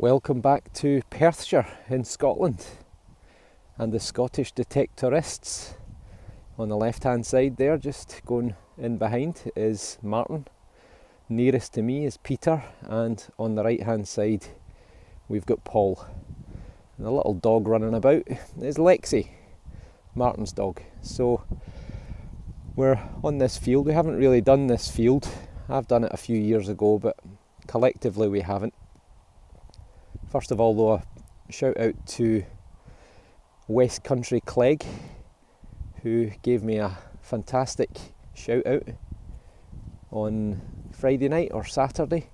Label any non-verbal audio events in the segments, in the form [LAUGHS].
Welcome back to Perthshire in Scotland and the Scottish detectorists. On the left hand side there, just going in behind, is Martin. Nearest to me is Peter, and on the right hand side, we've got Paul. And the little dog running about is Lexi, Martin's dog. So we're on this field. We haven't really done this field. I've done it a few years ago, but collectively we haven't. First of all, though, a shout out to West Country Clegg, who gave me a fantastic shout out on Friday night or Saturday.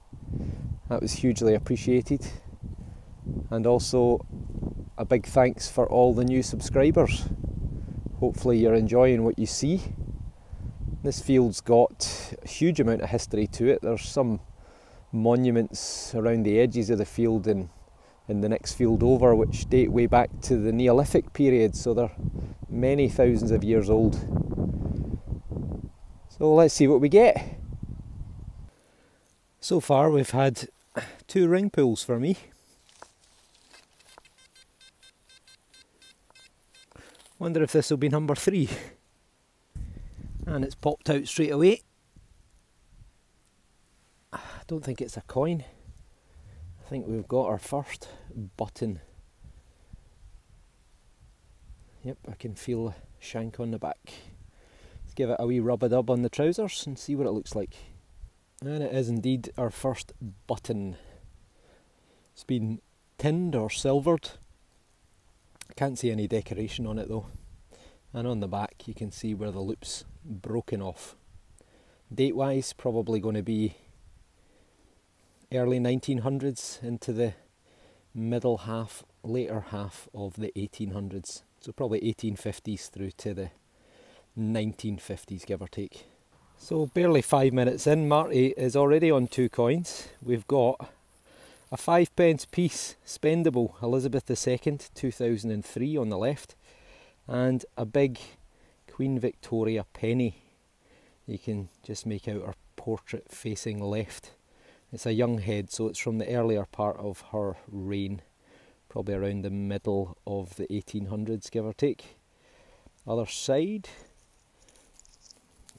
That was hugely appreciated. And also a big thanks for all the new subscribers. Hopefully, you're enjoying what you see. This field's got a huge amount of history to it. There's some monuments around the edges of the field and in the next field over, which date way back to the Neolithic period, so they're many thousands of years old. So let's see what we get. So far, we've had two ring pulls for me. Wonder if this will be number three. And it's popped out straight away. I don't think it's a coin. I think we've got our first button. Yep, I can feel shank on the back. Let's give it a wee rub a dub on the trousers and see what it looks like. And it is indeed our first button. It's been tinned or silvered. Can't see any decoration on it though. And on the back you can see where the loop's broken off. Date wise, probably going to be early 1900s into the middle half, later half of the 1800s. So probably 1850s through to the 1950s, give or take. So barely five minutes in, Marty is already on two coins. We've got a five pence piece, spendable, Elizabeth II, 2003 on the left, and a big Queen Victoria penny. You can just make out her portrait facing left. It's a young head, so it's from the earlier part of her reign, probably around the middle of the 1800s, give or take. Other side,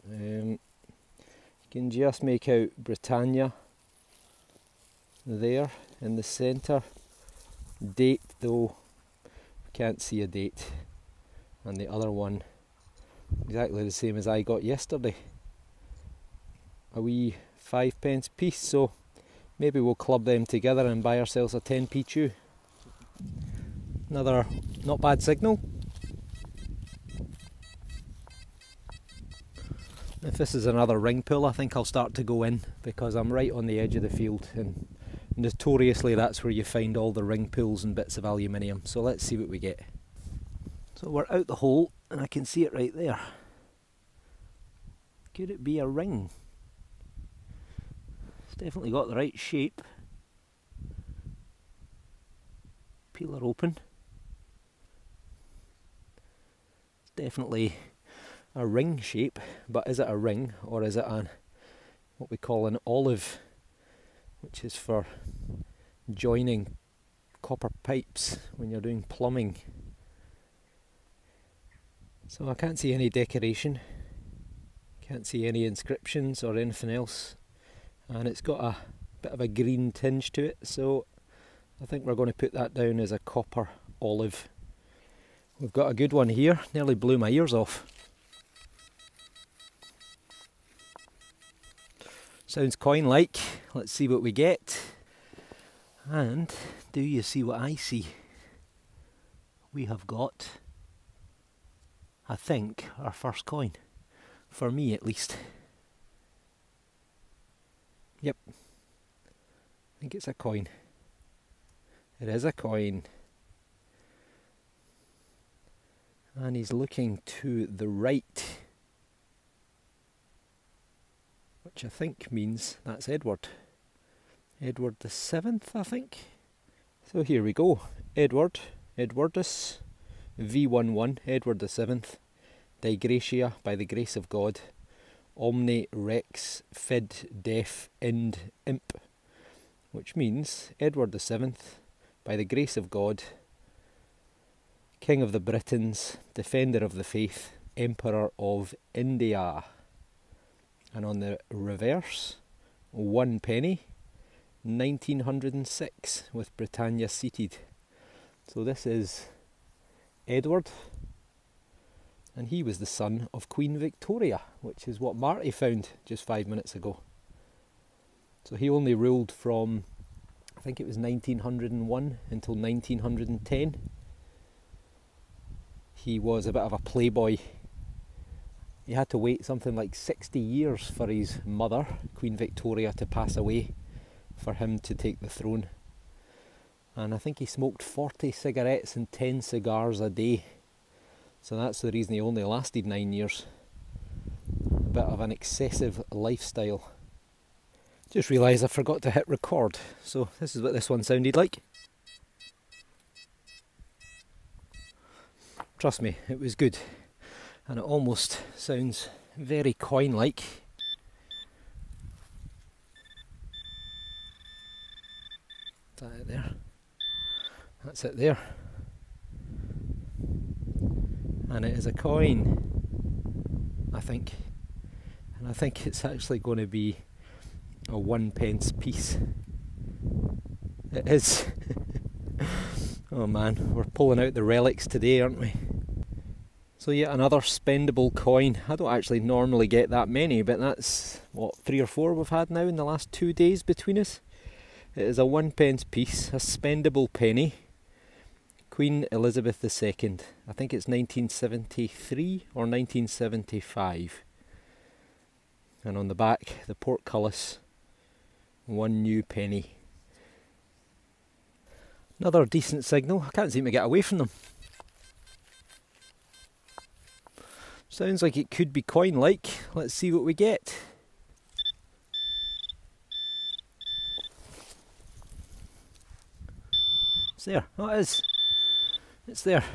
um, you can just make out Britannia there in the centre. Date though, can't see a date. And the other one, exactly the same as I got yesterday. A wee five pence piece, so Maybe we'll club them together and buy ourselves a 10p chew. Another not bad signal. If this is another ring pull, I think I'll start to go in because I'm right on the edge of the field and notoriously that's where you find all the ring pulls and bits of aluminium. So let's see what we get. So we're out the hole and I can see it right there. Could it be a ring? Definitely got the right shape. Peeler open. Definitely a ring shape, but is it a ring or is it an what we call an olive, which is for joining copper pipes when you're doing plumbing. So I can't see any decoration, can't see any inscriptions or anything else and it's got a bit of a green tinge to it so I think we're going to put that down as a copper olive. We've got a good one here, nearly blew my ears off. Sounds coin-like, let's see what we get. And do you see what I see? We have got, I think, our first coin. For me at least. Yep. I think it's a coin. It is a coin. And he's looking to the right. Which I think means that's Edward. Edward the Seventh, I think. So here we go. Edward, Edwardus, V11, Edward the Seventh, Dei Gratia, by the grace of God. Omni Rex Fid Def Ind Imp. which means Edward VII, by the grace of God, King of the Britons, Defender of the Faith, Emperor of India. And on the reverse, one penny, 1906, with Britannia seated. So this is Edward, and he was the son of Queen Victoria, which is what Marty found just five minutes ago. So he only ruled from, I think it was 1901 until 1910. He was a bit of a playboy. He had to wait something like 60 years for his mother, Queen Victoria, to pass away for him to take the throne. And I think he smoked 40 cigarettes and 10 cigars a day. So that's the reason he only lasted nine years. A bit of an excessive lifestyle. Just realised I forgot to hit record, so this is what this one sounded like. Trust me, it was good, and it almost sounds very coin like. That there. That's it there. And it is a coin, I think. And I think it's actually going to be a one pence piece. It is. [LAUGHS] oh man, we're pulling out the relics today, aren't we? So yeah, another spendable coin. I don't actually normally get that many, but that's what three or four we've had now in the last two days between us. It is a one pence piece, a spendable penny. Queen Elizabeth II. I think it's 1973 or 1975. And on the back, the portcullis one new penny. Another decent signal. I can't seem to get away from them. Sounds like it could be coin-like. Let's see what we get. It's there. Oh, it is. It's there.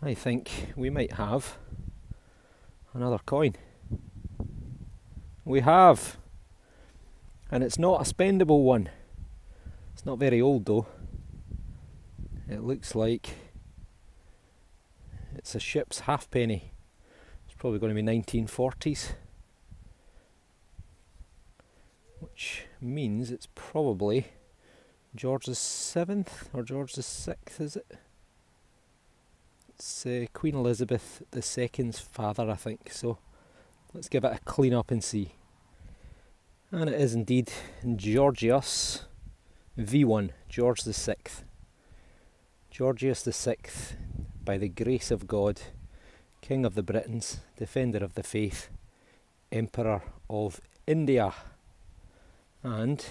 I think we might have another coin. We have. And it's not a spendable one. It's not very old though. It looks like it's a ship's halfpenny. It's probably going to be 1940s. Which means it's probably George the Seventh or George the Sixth, is it? It's uh, Queen Elizabeth II's father, I think. So Let's give it a clean up and see. And it is indeed Georgios V1, George the Sixth. Georgios the Sixth, by the grace of God, King of the Britons, Defender of the Faith, Emperor of India. And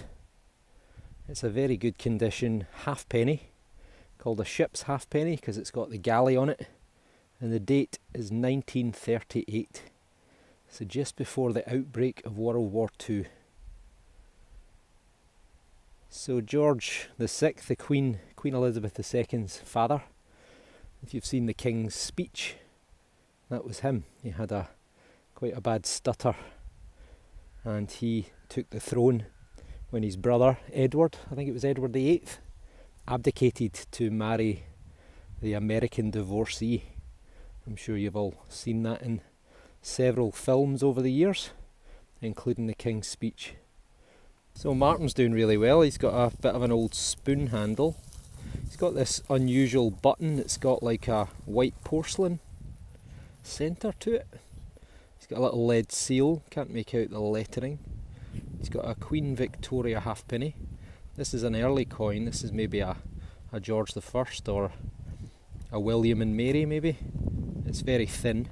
it's a very good condition halfpenny, called a ship's halfpenny because it's got the galley on it. And the date is 1938 so just before the outbreak of World War II. So George the Sixth, the Queen, Queen Elizabeth II's father, if you've seen the King's speech, that was him. He had a quite a bad stutter, and he took the throne when his brother Edward, I think it was Edward VIII, abdicated to marry the American divorcee. I'm sure you've all seen that in several films over the years, including The King's Speech. So Martin's doing really well. He's got a bit of an old spoon handle. He's got this unusual button that's got like a white porcelain centre to it. He's got a little lead seal, can't make out the lettering. He's got a Queen Victoria halfpenny. This is an early coin, this is maybe a, a George the First or a William and Mary maybe. It's very thin.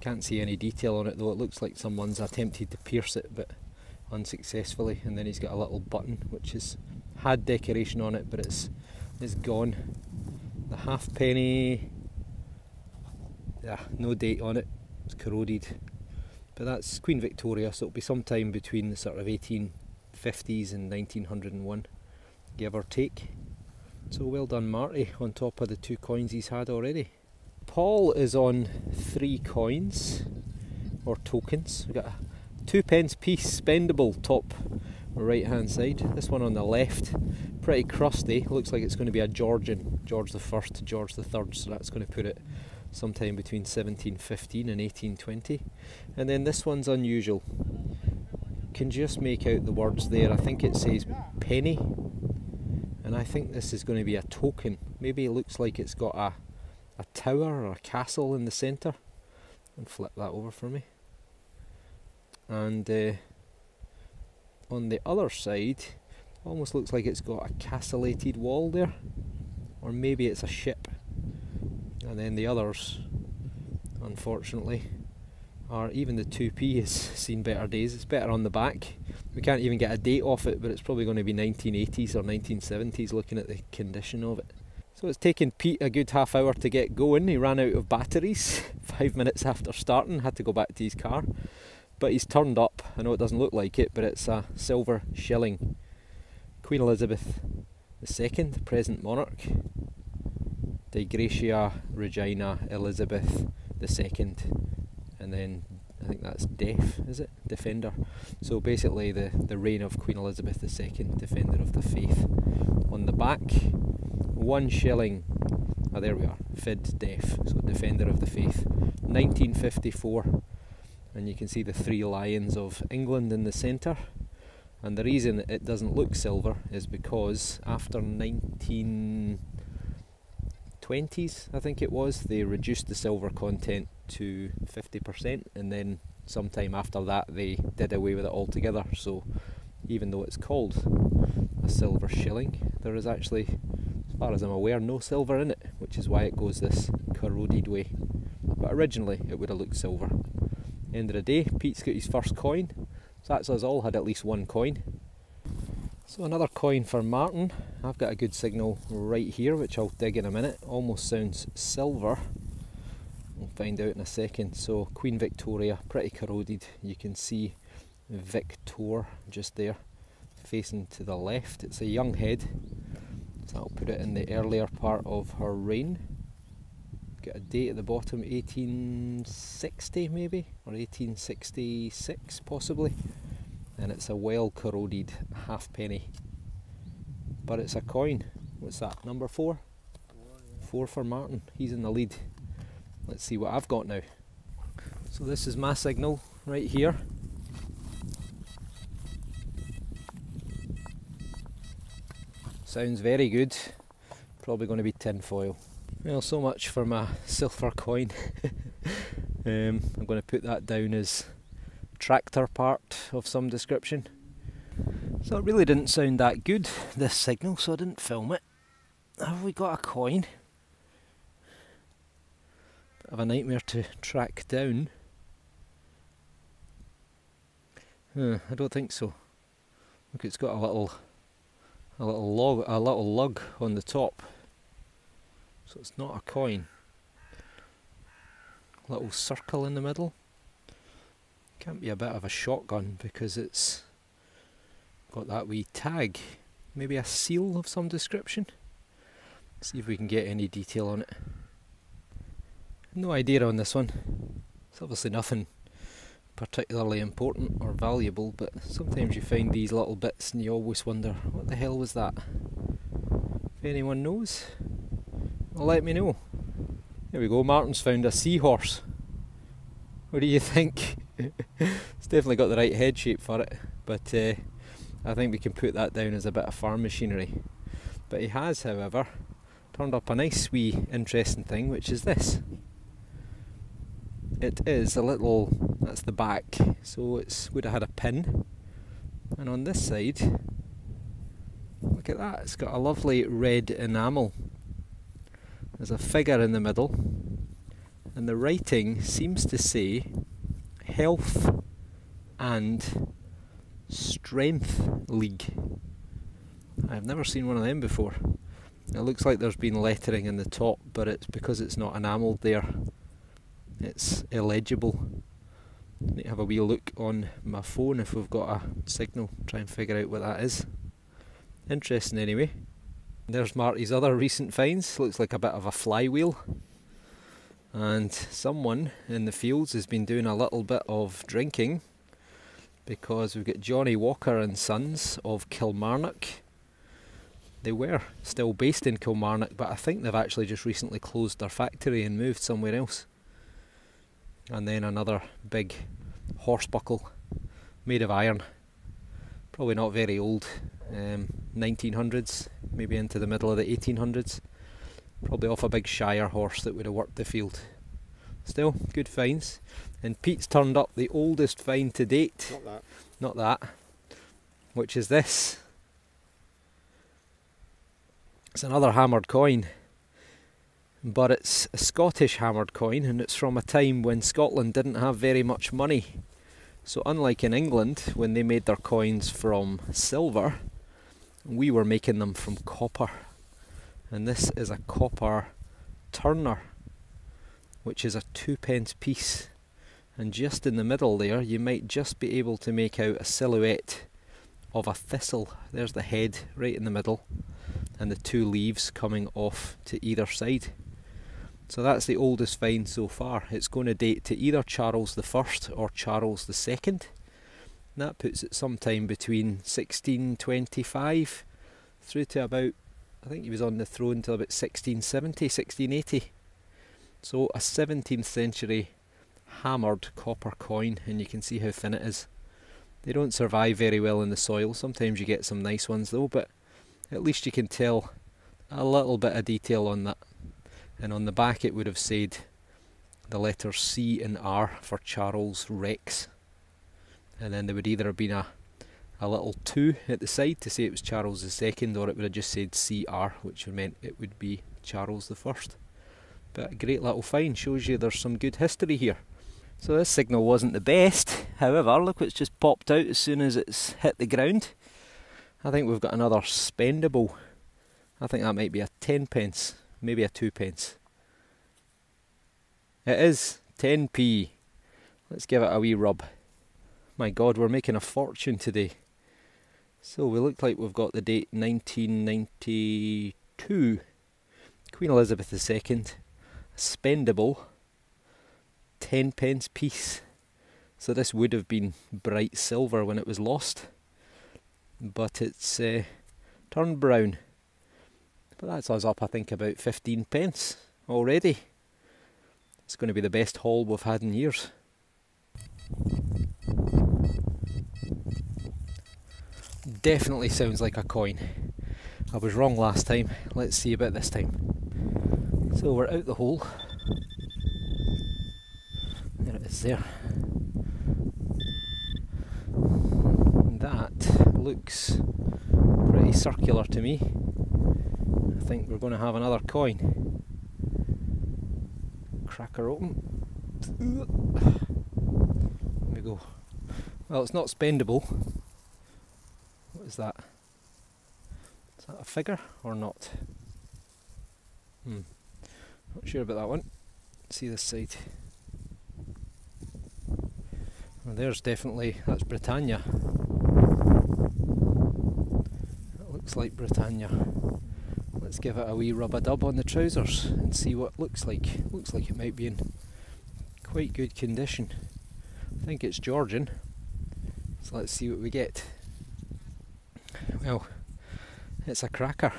Can't see any detail on it though, it looks like someone's attempted to pierce it but unsuccessfully and then he's got a little button which has had decoration on it but it's it's gone. The halfpenny, yeah, no date on it, it's corroded. But that's Queen Victoria, so it'll be sometime between the sort of 1850s and 1901, give or take. So well done Marty on top of the two coins he's had already. Paul is on three coins or tokens. We've got a two pence piece, spendable top right hand side. This one on the left, pretty crusty. Looks like it's going to be a Georgian, George the First to George the Third. So that's going to put it sometime between 1715 and 1820. And then this one's unusual. Can just make out the words there. I think it says penny, and I think this is going to be a token. Maybe it looks like it's got a a tower or a castle in the centre. And flip that over for me. And uh, on the other side, almost looks like it's got a castellated wall there, or maybe it's a ship. And then the others, unfortunately, are even the 2p has [LAUGHS] seen better days. It's better on the back. We can't even get a date off it, but it's probably going to be 1980s or 1970s looking at the condition of it. So it's taken Pete a good half hour to get going. He ran out of batteries [LAUGHS] five minutes after starting, had to go back to his car. But he's turned up. I know it doesn't look like it, but it's a silver shilling. Queen Elizabeth II, present monarch. Gratia Regina Elizabeth II. And then I think that's Def, is it? Defender. So basically the, the reign of Queen Elizabeth II, Defender of the Faith. On the back, one shilling. Oh, there we are. Fid Def, so Defender of the Faith. 1954. And you can see the three lions of England in the centre. And the reason it doesn't look silver is because after 1920s, I think it was, they reduced the silver content to 50%, and then sometime after that they did away with it altogether. So even though it's called a silver shilling, there is actually as far as I'm aware, no silver in it, which is why it goes this corroded way. But originally it would have looked silver. End of the day, Pete's got his first coin, so that's us all had at least one coin. So another coin for Martin. I've got a good signal right here, which I'll dig in a minute. Almost sounds silver. We'll find out in a second. So Queen Victoria, pretty corroded. You can see Victor just there, facing to the left. It's a young head, so I'll put it in the earlier part of her reign. Get a date at the bottom, 1860 maybe, or 1866 possibly. And it's a well corroded halfpenny. But it's a coin. What's that, number four? Four for Martin. He's in the lead. Let's see what I've got now. So this is my signal right here. Sounds very good. Probably going to be tin foil. Well, so much for my [LAUGHS] silver coin. [LAUGHS] um, I'm going to put that down as tractor part of some description. So it really didn't sound that good, this signal, so I didn't film it. Have we got a coin? Bit of a nightmare to track down. Uh, I don't think so. Look, it's got a little a little log, a little lug on the top. So it's not a coin. Little circle in the middle. Can't be a bit of a shotgun because it's got that wee tag. Maybe a seal of some description. See if we can get any detail on it. No idea on this one. It's obviously nothing particularly important or valuable, but sometimes you find these little bits and you always wonder, what the hell was that? If anyone knows, let me know. There we go, Martin's found a seahorse. What do you [LAUGHS] think? [LAUGHS] it's definitely got the right head shape for it, but uh, I think we can put that down as a bit of farm machinery. But he has, however, turned up a nice wee interesting thing, which is this. It is a little that's the back so it's would have had a pin. And on this side look at that it's got a lovely red enamel. There's a figure in the middle and the writing seems to say health and strength league I've never seen one of them before it looks like there's been lettering in the top but it's because it's not enamelled there it's illegible. Need have a wee look on my phone if we've got a signal, try and figure out what that is. Interesting anyway. There's Marty's other recent finds, looks like a bit of a flywheel. And someone in the fields has been doing a little bit of drinking because we've got Johnnie Walker and Sons of Kilmarnock. They were still based in Kilmarnock, but I think they've actually just recently closed their factory and moved somewhere else. And then another big horse buckle made of iron, probably not very old, um, 1900s, maybe into the middle of the 1800s. Probably off a big Shire horse that would have worked the field. Still, good finds. And Pete's turned up the oldest find to date. Not that. Not that. Which is this. It's another hammered coin. But it's a Scottish hammered coin and it's from a time when Scotland didn't have very much money. So, unlike in England, when they made their coins from silver, we were making them from copper. And this is a copper turner, which is a two pence piece and just in the middle there you might just be able to make out a silhouette of a thistle. There's the head right in the middle and the two leaves coming off to either side. So that's the oldest find so far. It's going to date to either Charles the First or Charles the Second. That puts it sometime between 1625 through to about, I think he was on the throne till about 1670, 1680. So a 17th century hammered copper coin and you can see how thin it is. They don't survive very well in the soil. Sometimes you get some nice ones though, but at least you can tell a little bit of detail on that. And on the back it would have said the letters C and R for Charles Rex. And then there would either have been a a little 2 at the side to say it was Charles II or it would have just said CR which meant it would be Charles I. But a great little find, shows you there's some good history here. So this signal wasn't the best, however, look what's just popped out as soon as it's hit the ground. I think we've got another spendable. I think that might be a 10 pence, maybe a 2 pence. It is 10p. Let's give it a wee rub. My god, we're making a fortune today. So we look like we've got the date 1992. Queen Elizabeth II. Spendable 10 pence piece. So this would have been bright silver when it was lost, but it's uh, turned brown. But that's us up, I think, about 15 pence already. It's going to be the best haul we've had in years. Definitely sounds like a coin. I was wrong last time. Let's see about this time. So we're out the hole There it is there. That looks pretty circular to me. I think we're going to have another coin. Cracker open. There we go. Well, it's not spendable. Is that? Is that a figure or not? Hmm. Not sure about that one. See this side. Well, there's definitely, that's Britannia. It looks like Britannia. Let's give it a wee rub a dub on the trousers and see what looks like. Looks like it might be in quite good condition. I think it's Georgian. So let's see what we get. Well, it's a cracker.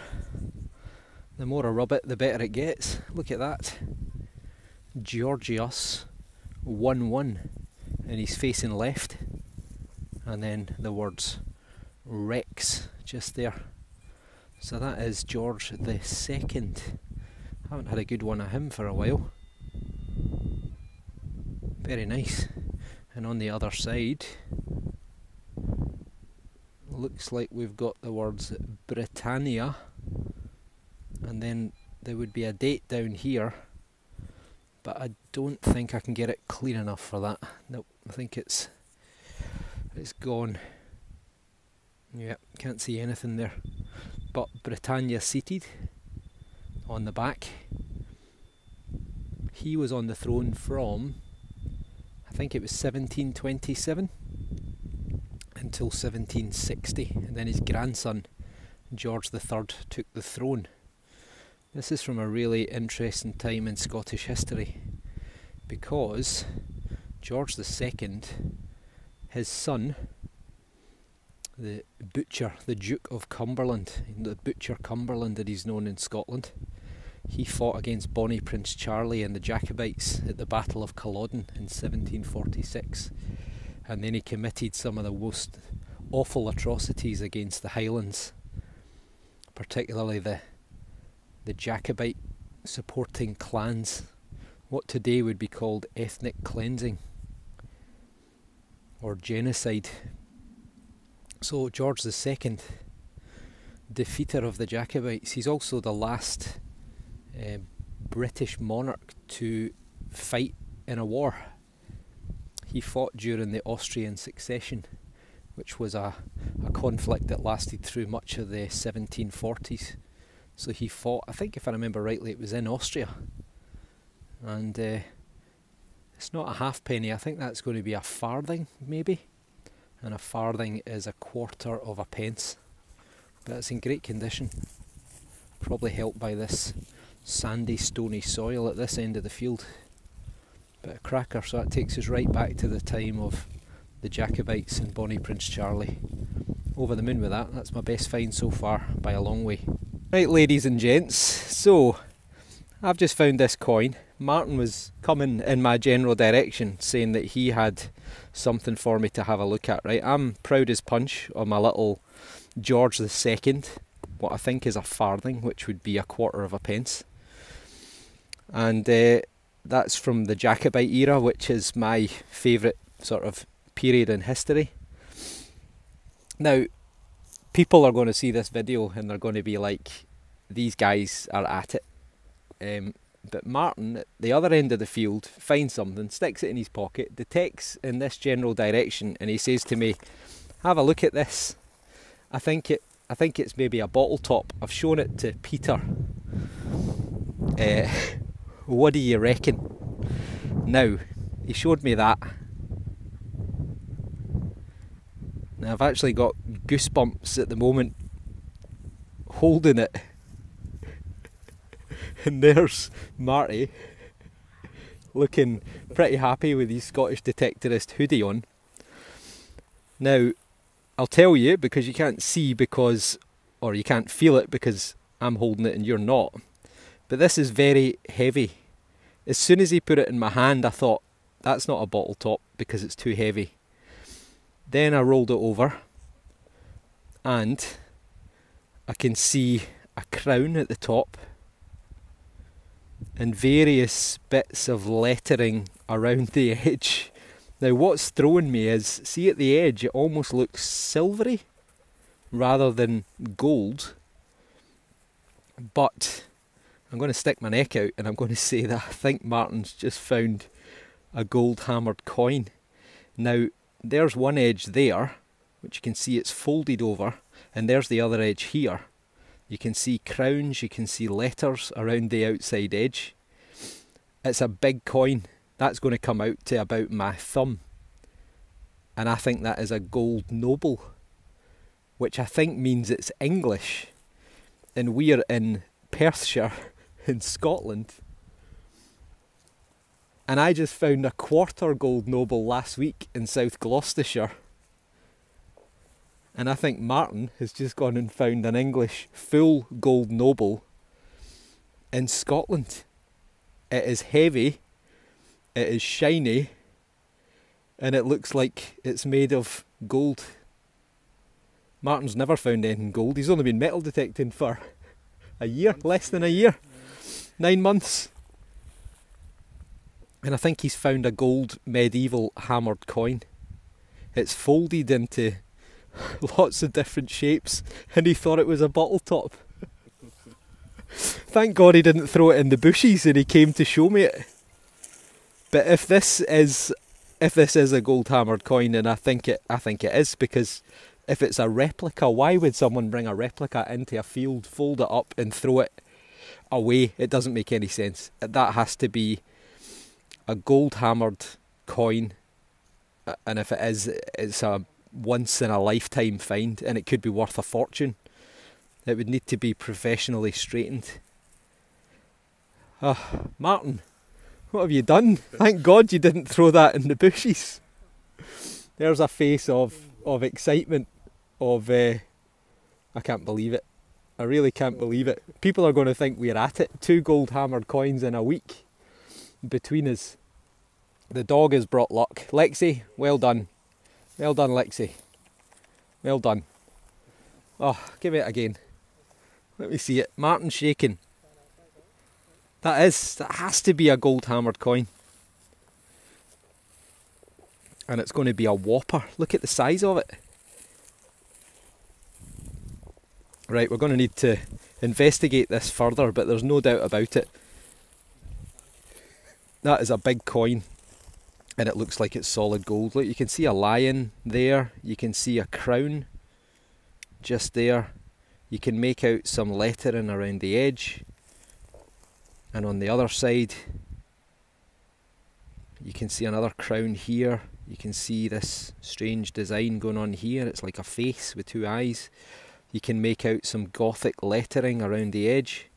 The more I rub it, the better it gets. Look at that. Georgios 1 1 and he's facing left and then the words Rex just there. So that is George the Second. Haven't had a good one of him for a while. Very nice. And on the other side looks like we've got the words Britannia and then there would be a date down here but I don't think I can get it clean enough for that. Nope, I think it's it's gone. Yeah, can't see anything there. But Britannia seated on the back. He was on the throne from I think it was 1727 until 1760 and then his grandson George III took the throne this is from a really interesting time in Scottish history because George II, his son, the butcher, the Duke of Cumberland, the butcher Cumberland that he's known in Scotland. He fought against Bonnie Prince Charlie and the Jacobites at the Battle of Culloden in 1746, and then he committed some of the most awful atrocities against the Highlands, particularly the the Jacobite supporting clans, what today would be called ethnic cleansing or genocide. So George II, defeater of the Jacobites, he's also the last uh, British monarch to fight in a war. He fought during the Austrian succession, which was a, a conflict that lasted through much of the 1740s. So he fought, I think if I remember rightly, it was in Austria. And uh, it's not a halfpenny, I think that's going to be a farthing, maybe. And a farthing is a quarter of a pence. But it's in great condition. Probably helped by this sandy, stony soil at this end of the field. Bit of cracker, so that takes us right back to the time of the Jacobites and Bonnie Prince Charlie. Over the moon with that, that's my best find so far by a long way. Right, ladies and gents, so I've just found this coin. Martin was coming in my general direction saying that he had something for me to have a look at, right? I'm proud as punch on my little George II, what I think is a farthing, which would be a quarter of a pence. And uh, that's from the Jacobite era, which is my favourite sort of period in history. Now, people are going to see this video and they're going to be like, these guys are at it. Um, but Martin, at the other end of the field, finds something, sticks it in his pocket, detects in this general direction, and he says to me, "Have a look at this. I think it. I think it's maybe a bottle top. I've shown it to Peter. Uh, [LAUGHS] what do you reckon?" Now, he showed me that. Now I've actually got goosebumps at the moment holding it. [LAUGHS] and there's Marty looking pretty happy with his Scottish detectorist hoodie on. Now, I'll tell you because you can't see because, or you can't feel it because I'm holding it and you're not. But this is very heavy. As soon as he put it in my hand, I thought, that's not a bottle top because it's too heavy. Then I rolled it over and I can see a crown at the top and various bits of lettering around the [LAUGHS] edge. Now, what's throwing me is see at the edge, it almost looks silvery rather than gold. But I'm going to stick my neck out and I'm going [LAUGHS] to say that I think Martin's just found a gold hammered coin. Now, there's one edge there, which you can see it's folded over, and there's the other edge here. You can see crowns, you can see letters around the outside edge. It's a big coin. That's going to come out to about my thumb. And I think that is a gold noble, which I think means it's English. And we're in Perthshire in Scotland. And I just found a quarter gold noble last week in South Gloucestershire. And I think Martin has just gone and found an English full gold noble in Scotland. It is heavy, it is shiny, and it looks like it's made of gold. Martin's never found anything gold. He's only been metal detecting for a year, less than a year, nine months. And I think he's found a gold medieval hammered coin. It's folded into [LAUGHS] lots of different shapes, and he thought it was a bottle top. Thank God he didn't throw it in the bushes and he came to show me it. But if this is if this is a gold hammered coin, and I think it I think it is because if it's a replica, why would someone bring a replica into a field, fold it up, and throw it away? It doesn't make any sense. That has to be a gold hammered coin, and if it is, it's a once in a lifetime find, and it could be worth a fortune. It would need to be professionally straightened. Oh, Martin, what have you done? Thank God you didn't throw that in the bushes. There's a face of, of excitement of. Uh, I can't believe it. I really can't believe it. People are going to think we're at it. Two gold hammered coins in a week between us. The dog has brought luck. Lexi, well done. Well done, Lexi. Well done. Oh, give it again. Let me see it. Martin shaking. That is, that has to be a gold hammered coin. And it's going to be a whopper. Look at the size of it. Right, we're going to need to investigate this further, but there's no doubt about it. That is a big coin, and it looks like it's solid gold. Look, you can see a lion there, you can see a crown just there. You can make out some lettering around the edge, and on the other side, you can see another crown here. You can see this strange design going on here. It's like a face with two eyes. You can make out some gothic lettering around the edge.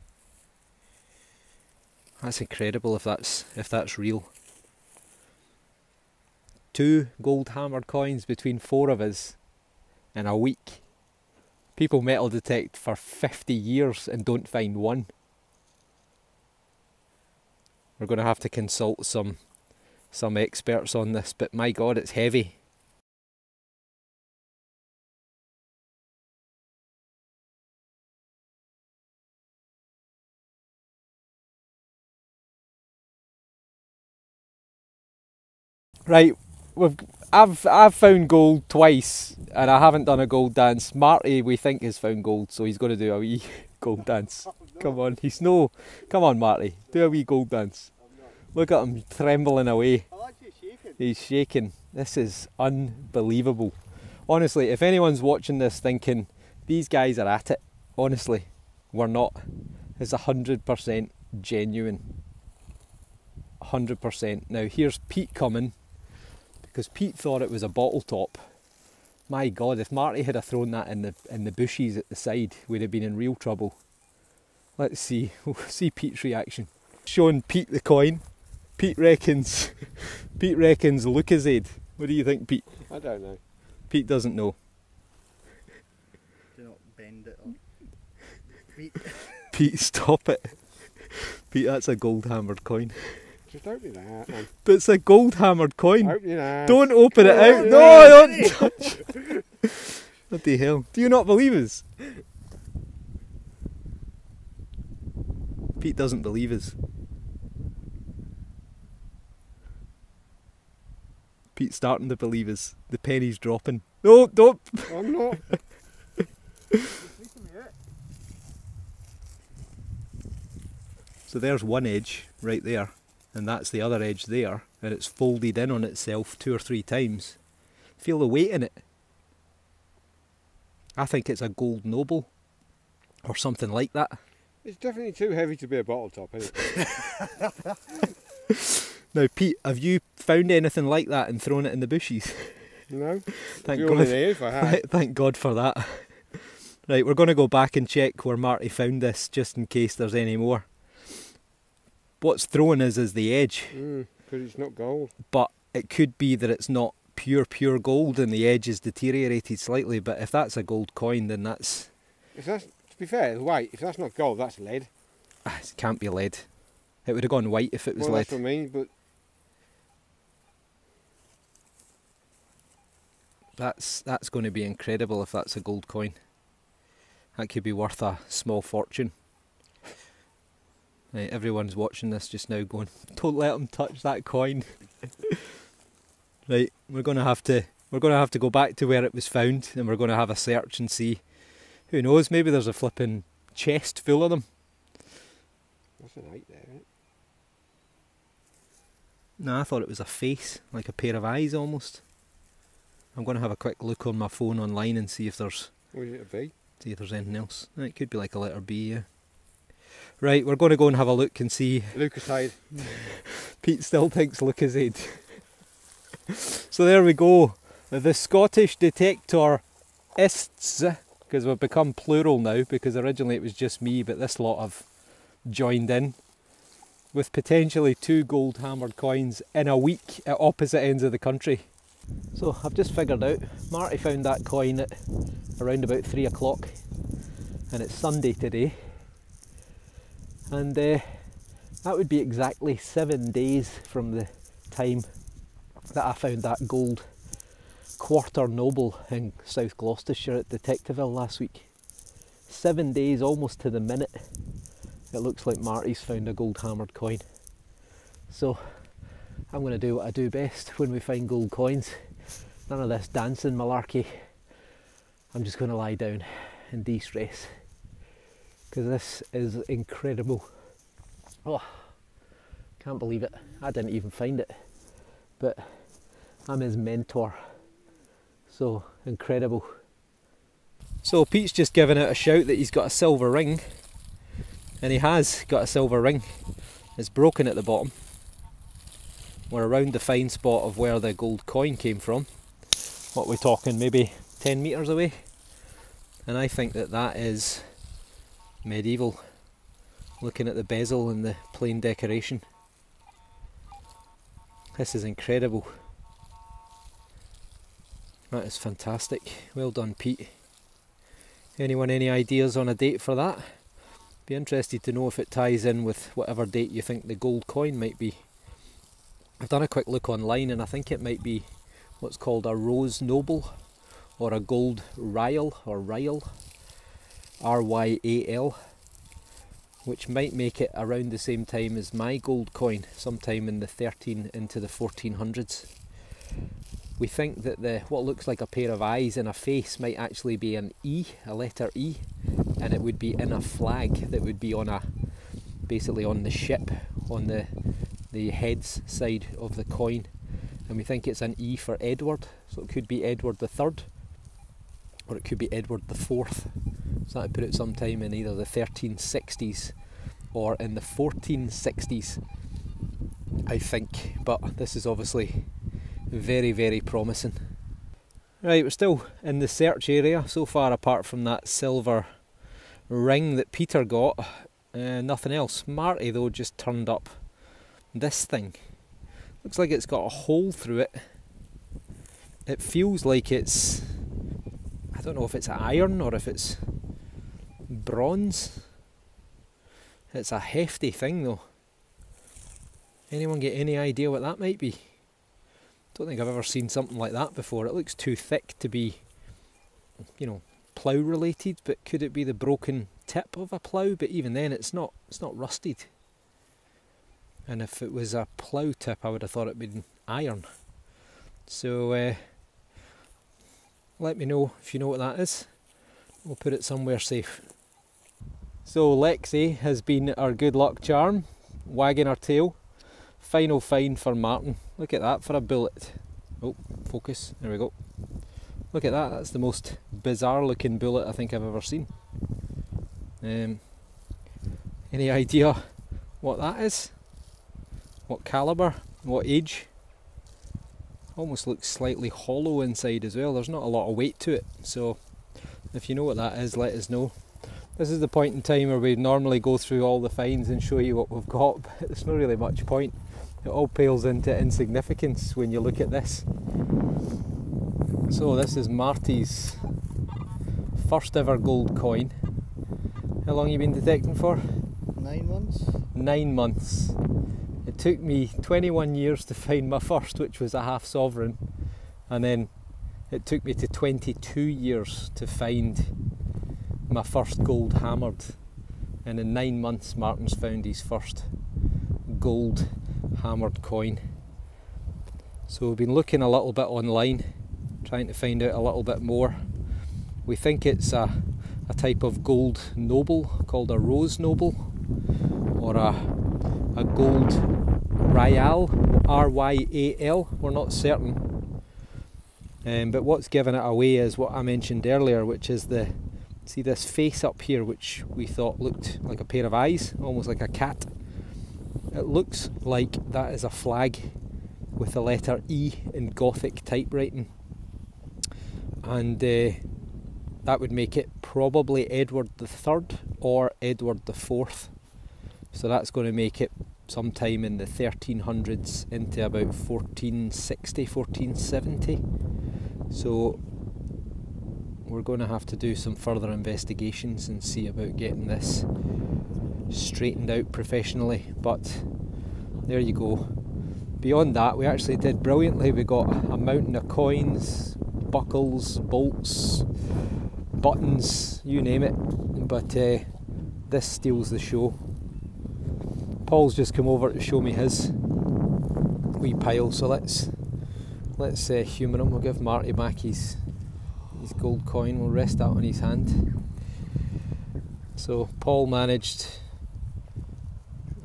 That's incredible if that's if that's real. Two gold hammered coins between four of us in a week. People metal detect for 50 years and don't find one. We're going to have to consult some some experts on this, but my god, it's heavy. Right, we've I've I've found gold twice and I haven't done a gold dance. Marty we think has found gold, so he's gonna do a wee [LAUGHS] gold dance. Come on, he's no come on Marty, do a wee gold dance. Look at him trembling away. He's shaking. This is unbelievable. Honestly, if anyone's watching this thinking these guys are at it, honestly, we're not. It's a hundred percent genuine. Hundred percent. Now here's Pete coming because Pete thought it was a bottle top. My God, if Marty had thrown that in the in the bushes at the side, we'd have been in real trouble. Let's see, [LAUGHS] we'll see Pete's reaction. Showing Pete the coin. Pete reckons, [LAUGHS] Pete reckons Lucozade. What do you think, Pete? I don't know. Pete doesn't know. Do not bend it up. Pete. [LAUGHS] Pete, stop it. Pete, that's a gold hammered coin. Just open out. [LAUGHS] But it's a gold hammered coin. Open out. Don't open it out. No, don't touch. What the [LAUGHS] hell? Do you not believe us? Pete doesn't believe us. Pete's starting to believe us. The penny's dropping. No, don't. I'm not. [LAUGHS] So there's one edge right there, and that's the other edge there, and it's folded in on itself two or three times. Feel the weight in it. I think it's a gold noble or something like that. It's definitely too heavy to be a bottle top, isn't it? [LAUGHS] Now, Pete, have you found anything like that and thrown it in the bushes? No. [LAUGHS] Thank God. if I had. [LAUGHS] Thank God for that. Right, we're going to go back and check where Marty found this just in case there's any more. What's thrown is is the edge, Because Mm, it's not gold. but it could be that it's not pure, pure gold and the edge is deteriorated slightly. But if that's a gold coin, then that's. If that's, to be fair, weight, if that's not gold, that's lead. ah, It can't be lead. It would have gone white if it was well, lead. that's what I mean, but That's that's going to be incredible if that's a gold coin. That could be worth a small fortune. Right, everyone's watching this just now, going, [LAUGHS] "Don't let them touch that coin." [LAUGHS] right, we're going to have to we're going to have to go back to where it was found, and we're going to have a search and see. Who knows? Maybe there's a flipping chest full of them. that's an eight there, isn't it? No, I thought it was a face, like a pair of eyes almost. I'm going to have a quick look on my phone online and see if there's is it a B? See if there's anything else. It could be like a letter B, yeah. Right, we're going to go and have a look and see. Lucozade. [LAUGHS] Pete still thinks Lucozade. [LAUGHS] so there we go. The Scottish detector ists, because we've become plural now, because originally it was just me, but this lot have joined in. With potentially two gold hammered coins in a week at opposite ends of the country. So I've just figured out, Marty found that coin at around about three o'clock and it's Sunday today and uh, that would be exactly seven days from the time that I found that gold quarter noble in South Gloucestershire at Detectival last week. Seven days almost to the minute it looks like Marty's found a gold hammered coin. So I'm going to do what I do best when we find gold coins. None of this dancing malarkey. I'm just going to lie down and de-stress because this is incredible. Oh, can't believe it. I didn't even find it, but I'm his mentor. So incredible. So Pete's just given out a shout that he's got a silver ring, and he has got a silver ring. It's broken at the bottom. We're around the fine spot of where the gold coin came from. What we're talking, maybe 10 metres away. And I think that that is medieval. Looking at the bezel and the plain decoration. This is incredible. That is fantastic. Well done, Pete. Anyone any ideas on a date for that? Be interested to know if it ties in with whatever date you think the gold coin might be. I've done a quick look online and I think it might be what's called a rose noble or a gold ryal or ryal R Y A L which might make it around the same time as my gold coin, sometime in the 13 into the 1400s. We think that the what looks like a pair of eyes and a face might actually be an E, a letter E, and it would be in a flag that would be on a basically on the ship, on the the heads side of the coin. And we think it's an E for Edward, so it could be Edward the Third, or it could be Edward Fourth. So that would put it sometime in either the 1360s or in the 1460s, I think. But this is obviously very, very promising. Right, we're still in the search area so far, apart from that silver ring that Peter got. Uh, nothing else. Marty, though, just turned up this thing. Looks like it's got a hole through it. It feels like it's. I don't know if it's iron or if it's bronze. It's a hefty thing though. Anyone get any idea what that might be? Don't think I've ever seen something like that before. It looks too thick to be, you know, plough related, but could it be the broken tip of a plough? But even then, it's not. It's not rusted. And if it was a plough tip, I would have thought it'd been iron. So uh, let me know if you know what that is. We'll put it somewhere safe. So Lexi has been our good luck charm, wagging her tail. Final find for Martin. Look at that for a bullet. Oh, focus. There we go. Look at that. That's the most bizarre looking bullet I think I've ever seen. Um, any idea what that is? What calibre? What age? Almost looks slightly hollow inside as well. There's not a lot of weight to it. So if you know what that is, let us know. This is the point in time where we normally go through all the finds and show you what we've got, [LAUGHS] but there's not really much point. It all pales into insignificance when you look at this. So this is Marty's first ever gold coin. How long have you been detecting for? Nine months. Nine months. It took me 21 years to find my first, which was a half sovereign, and then it took me to 22 years to find my first gold hammered. And in nine months, Martin's found his first gold hammered coin. So we've been looking a little bit online, trying to find out a little bit more. We think it's a, a type of gold noble called a rose noble or a, a gold ryal, R Y A L. We're not certain. Um, but what's given it away is what I mentioned earlier, which is the See this face up here, which we thought looked like a pair of eyes, almost like a cat. It looks like that is a flag with the letter E in Gothic typewriting, and uh, that would make it probably Edward the Third or Edward the Fourth. So that's going to make it sometime in the 1300s into about 1460, 1470. So we're going to have to do some further investigations and see about getting this straightened out professionally. But there you go. Beyond that, we actually did brilliantly. We got a mountain of coins, buckles, bolts, buttons, you name it. But uh, this steals the show. Paul's just come over to show me his wee pile, so let's let's uh, humour him. We'll give Marty back his his gold coin. We'll rest that on his hand. So Paul managed.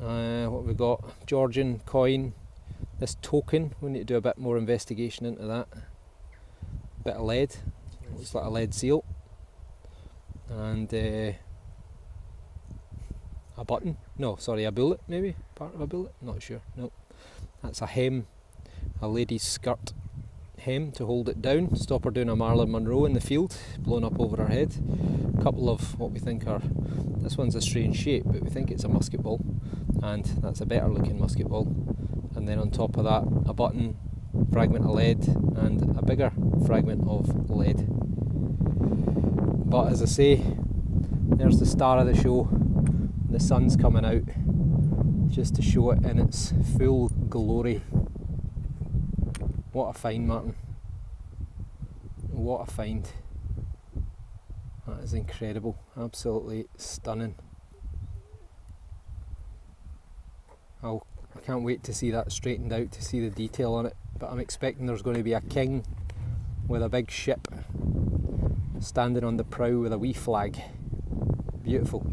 Uh, what we got? Georgian coin. This token. We need to do a bit more investigation into that. Bit of lead. Looks like a lead seal. And. Uh, a button. No, sorry, a bullet maybe? Part of a bullet? Not sure. No. That's a hem, a lady's skirt hem to hold it down, stop her doing a Marilyn Monroe in the field, blown up over her head. A couple of what we think are, this one's a strange shape, but we think it's a musket ball, and that's a better looking musket ball. And then on top of that, a button, fragment of lead, and a bigger fragment of lead. But as I say, there's the star of the show, the sun's coming out just to show it in its full glory. What a find, Martin. What a find. That is incredible. Absolutely stunning. I'll, I can't wait to see that straightened out, to see the detail on it. But I'm expecting there's going to be a king with a big ship standing on the prow with a wee flag. Beautiful.